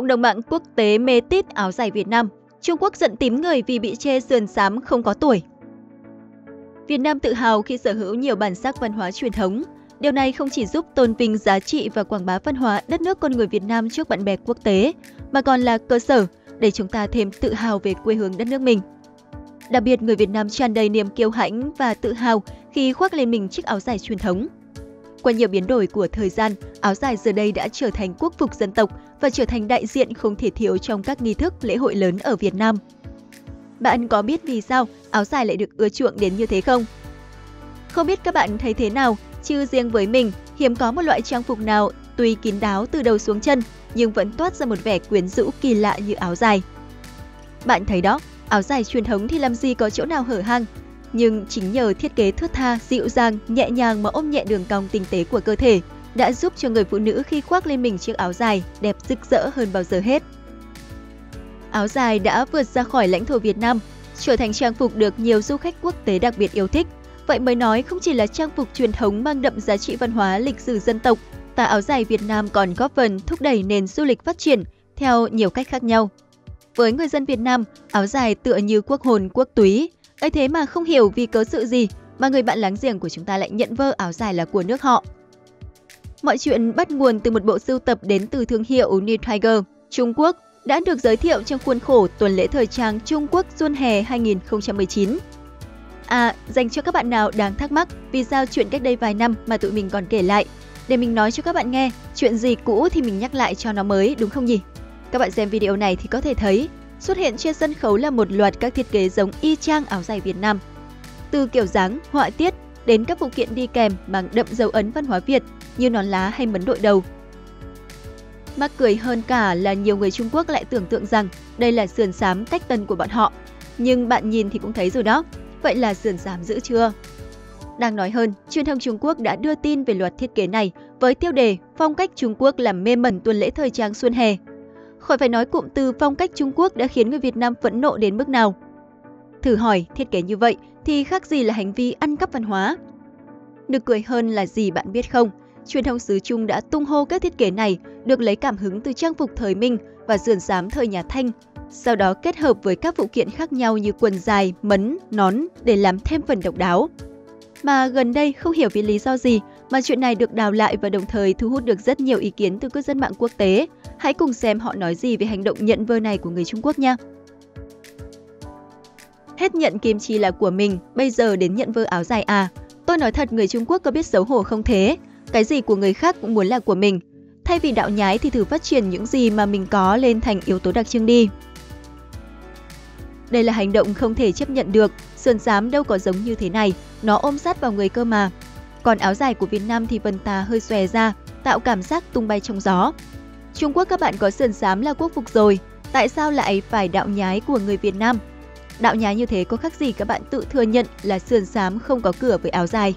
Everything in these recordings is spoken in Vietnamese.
Cộng đồng mạng quốc tế mê tít áo dài Việt Nam. Trung Quốc giận tím người vì bị chê sườn xám không có tuổi. Việt Nam tự hào khi sở hữu nhiều bản sắc văn hóa truyền thống. Điều này không chỉ giúp tôn vinh giá trị và quảng bá văn hóa đất nước con người Việt Nam trước bạn bè quốc tế, mà còn là cơ sở để chúng ta thêm tự hào về quê hương đất nước mình. Đặc biệt, người Việt Nam tràn đầy niềm kiêu hãnh và tự hào khi khoác lên mình chiếc áo dài truyền thống. Qua nhiều biến đổi của thời gian, áo dài giờ đây đã trở thành quốc phục dân tộc và trở thành đại diện không thể thiếu trong các nghi thức lễ hội lớn ở Việt Nam. Bạn có biết vì sao áo dài lại được ưa chuộng đến như thế không? Không biết các bạn thấy thế nào, chứ riêng với mình, hiếm có một loại trang phục nào tuy kín đáo từ đầu xuống chân nhưng vẫn toát ra một vẻ quyến rũ kỳ lạ như áo dài. Bạn thấy đó, áo dài truyền thống thì làm gì có chỗ nào hở hang, nhưng chính nhờ thiết kế thướt tha, dịu dàng, nhẹ nhàng mà ôm nhẹ đường cong tinh tế của cơ thể đã giúp cho người phụ nữ khi khoác lên mình chiếc áo dài đẹp rực rỡ hơn bao giờ hết. Áo dài đã vượt ra khỏi lãnh thổ Việt Nam, trở thành trang phục được nhiều du khách quốc tế đặc biệt yêu thích. Vậy mới nói không chỉ là trang phục truyền thống mang đậm giá trị văn hóa lịch sử dân tộc, tà áo dài Việt Nam còn góp phần thúc đẩy nền du lịch phát triển theo nhiều cách khác nhau. Với người dân Việt Nam, áo dài tựa như quốc hồn quốc túy, ấy thế mà không hiểu vì cớ sự gì mà người bạn láng giềng của chúng ta lại nhận vơ áo dài là của nước họ. Mọi chuyện bắt nguồn từ một bộ sưu tập đến từ thương hiệu New Tiger, Trung Quốc, đã được giới thiệu trong khuôn khổ tuần lễ thời trang Trung Quốc Xuân Hè 2019. À, dành cho các bạn nào đang thắc mắc vì sao chuyện cách đây vài năm mà tụi mình còn kể lại. Để mình nói cho các bạn nghe, chuyện gì cũ thì mình nhắc lại cho nó mới, đúng không nhỉ? Các bạn xem video này thì có thể thấy, xuất hiện trên sân khấu là một loạt các thiết kế giống y chang áo dài Việt Nam. Từ kiểu dáng, họa tiết đến các phụ kiện đi kèm mang đậm dấu ấn văn hóa Việt như nón lá hay mấn đội đầu. Mắc cười hơn cả là nhiều người Trung Quốc lại tưởng tượng rằng đây là sườn xám cách tân của bọn họ. Nhưng bạn nhìn thì cũng thấy rồi đó, vậy là sườn xám giữ chưa? Đang nói hơn, truyền thông Trung Quốc đã đưa tin về loạt thiết kế này với tiêu đề Phong cách Trung Quốc làm mê mẩn tuần lễ thời trang xuân hè. Khỏi phải nói cụm từ phong cách Trung Quốc đã khiến người Việt Nam phẫn nộ đến mức nào. Thử hỏi, thiết kế như vậy thì khác gì là hành vi ăn cắp văn hóa? Được cười hơn là gì bạn biết không? Truyền thông xứ Trung đã tung hô các thiết kế này được lấy cảm hứng từ trang phục thời Minh và sườn xám thời nhà Thanh, sau đó kết hợp với các phụ kiện khác nhau như quần dài, mấn, nón để làm thêm phần độc đáo. Mà gần đây không hiểu vì lý do gì mà chuyện này được đào lại và đồng thời thu hút được rất nhiều ý kiến từ cư dân mạng quốc tế. Hãy cùng xem họ nói gì về hành động nhận vơ này của người Trung Quốc nha. Hết nhận kim chi là của mình, bây giờ đến nhận vơ áo dài à? Tôi nói thật người Trung Quốc có biết xấu hổ không thế? Cái gì của người khác cũng muốn là của mình. Thay vì đạo nhái thì thử phát triển những gì mà mình có lên thành yếu tố đặc trưng đi. Đây là hành động không thể chấp nhận được, sườn xám đâu có giống như thế này, nó ôm sát vào người cơ mà. Còn áo dài của Việt Nam thì vần tà hơi xòe ra, tạo cảm giác tung bay trong gió. Trung Quốc các bạn có sườn xám là quốc phục rồi, tại sao lại phải đạo nhái của người Việt Nam? Đạo nhái như thế có khác gì các bạn tự thừa nhận là sườn xám không có cửa với áo dài.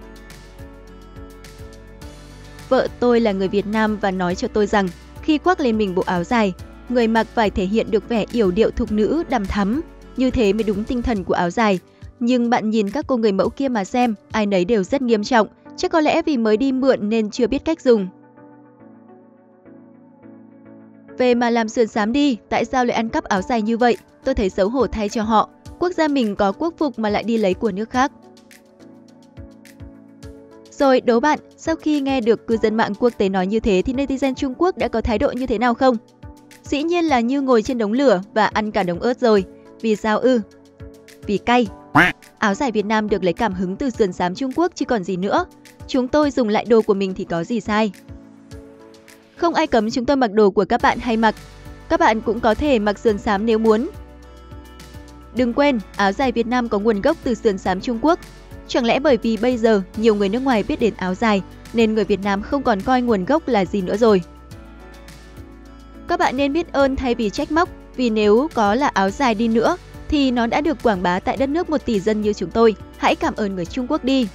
Vợ tôi là người Việt Nam và nói cho tôi rằng khi khoác lên mình bộ áo dài, người mặc phải thể hiện được vẻ yểu điệu thục nữ đằm thắm, như thế mới đúng tinh thần của áo dài. Nhưng bạn nhìn các cô người mẫu kia mà xem, ai nấy đều rất nghiêm trọng, chắc có lẽ vì mới đi mượn nên chưa biết cách dùng. Về mà làm sườn xám đi, tại sao lại ăn cắp áo dài như vậy? Tôi thấy xấu hổ thay cho họ. Quốc gia mình có quốc phục mà lại đi lấy của nước khác. Rồi đố bạn, sau khi nghe được cư dân mạng quốc tế nói như thế thì netizen Trung Quốc đã có thái độ như thế nào không? Dĩ nhiên là như ngồi trên đống lửa và ăn cả đống ớt rồi. Vì sao ư? Vì cay. Áo dài Việt Nam được lấy cảm hứng từ sườn xám Trung Quốc chứ còn gì nữa. Chúng tôi dùng lại đồ của mình thì có gì sai. Không ai cấm chúng tôi mặc đồ của các bạn hay mặc. Các bạn cũng có thể mặc sườn xám nếu muốn. Đừng quên, áo dài Việt Nam có nguồn gốc từ sườn xám Trung Quốc. Chẳng lẽ bởi vì bây giờ nhiều người nước ngoài biết đến áo dài nên người Việt Nam không còn coi nguồn gốc là gì nữa rồi. Các bạn nên biết ơn thay vì trách móc, vì nếu có là áo dài đi nữa thì nó đã được quảng bá tại đất nước một tỷ dân như chúng tôi. Hãy cảm ơn người Trung Quốc đi.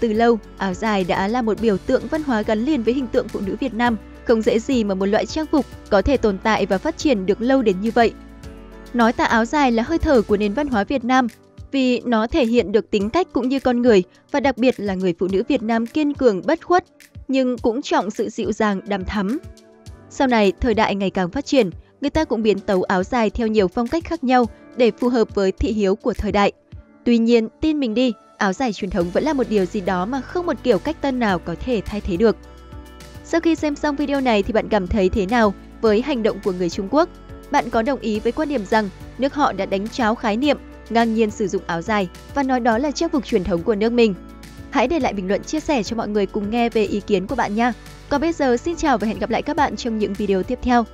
Từ lâu, áo dài đã là một biểu tượng văn hóa gắn liền với hình tượng phụ nữ Việt Nam. Không dễ gì mà một loại trang phục có thể tồn tại và phát triển được lâu đến như vậy. Nói tà áo dài là hơi thở của nền văn hóa Việt Nam vì nó thể hiện được tính cách cũng như con người và đặc biệt là người phụ nữ Việt Nam kiên cường bất khuất, nhưng cũng trọng sự dịu dàng đằm thắm. Sau này, thời đại ngày càng phát triển, người ta cũng biến tấu áo dài theo nhiều phong cách khác nhau để phù hợp với thị hiếu của thời đại. Tuy nhiên, tin mình đi, áo dài truyền thống vẫn là một điều gì đó mà không một kiểu cách tân nào có thể thay thế được. Sau khi xem xong video này thì bạn cảm thấy thế nào với hành động của người Trung Quốc? Bạn có đồng ý với quan điểm rằng nước họ đã đánh cháo khái niệm, ngang nhiên sử dụng áo dài và nói đó là trang phục truyền thống của nước mình? Hãy để lại bình luận chia sẻ cho mọi người cùng nghe về ý kiến của bạn nha. Còn bây giờ xin chào và hẹn gặp lại các bạn trong những video tiếp theo.